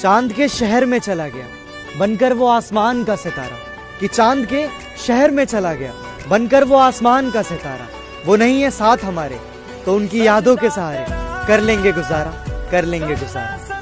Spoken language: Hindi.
चाँद के शहर में चला गया, बनकर वो आसमान का सितारा। कि चाँद के शहर में चला गया, बनकर वो आसमान का सितारा। वो नहीं है साथ हमारे तो उनकी यादों के सहारे। कर लेंगे गुजारा, कर लेंगे गुजारा।